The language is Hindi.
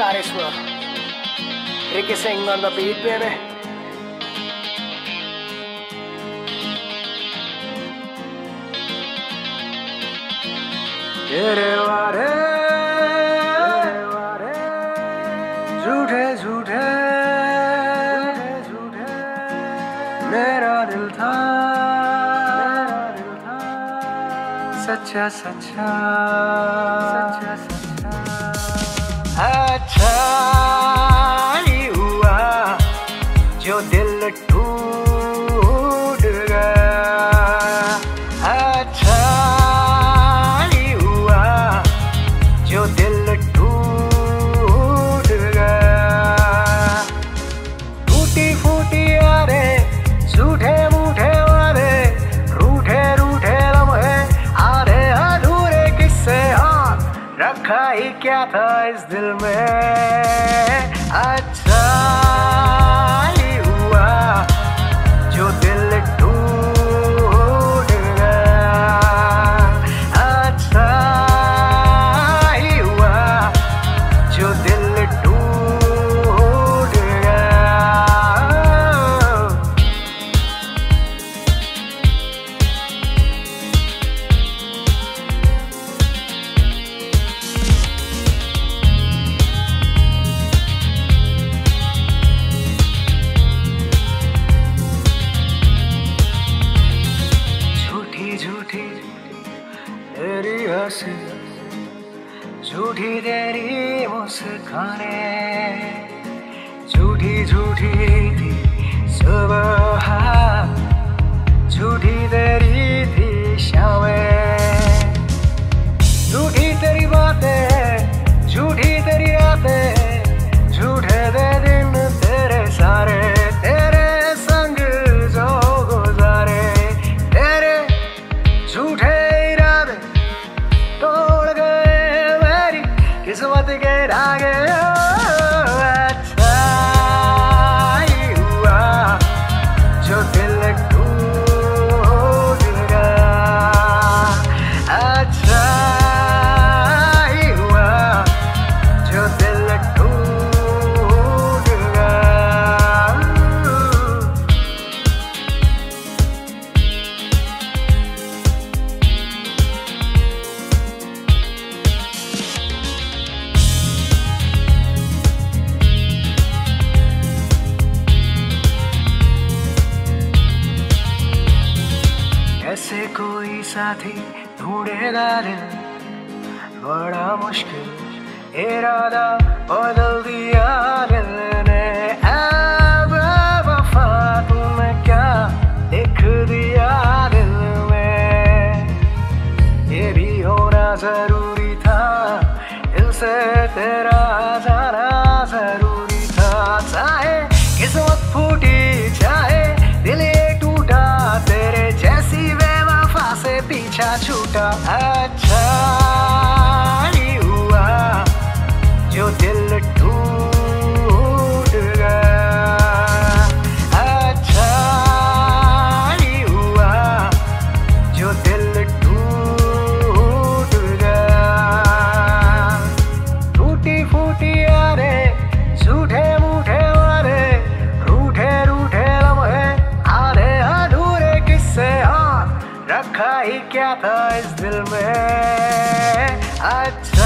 World. Ricky Singh on the beat, baby. तेरे वारे झूठे झूठे झूठे मेरा दिल था सच्चा सच्चा सच्चा सच्चा ही क्या था इस दिल में? अच्छा। हंसी झूठी तेरी मुस्काने झूठी झूठी सुबह झूठी कोई साथी ढूंढेगा दिल। बड़ा मुश्किल, इरादा बदल दिया दिल ने। वफा तूने क्या लिख दिया होना ज़रूरी था दिल तेरा पीछा छूटा अच्छा। रखा ही क्या था इस दिल में? अच्छा